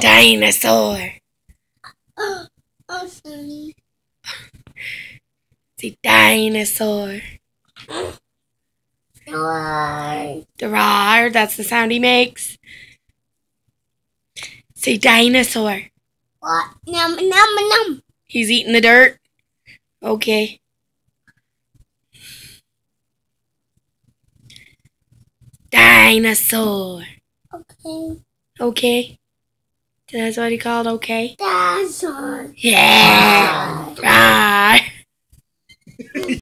Dinosaur. Oh, oh, sorry. Say dinosaur. Roar. The roar, that's the sound he makes. Say dinosaur. What? Num, num, num. He's eating the dirt. Okay. Dinosaur. Okay. Okay. That's what he called okay? Dinosaur. Yeah. Roar.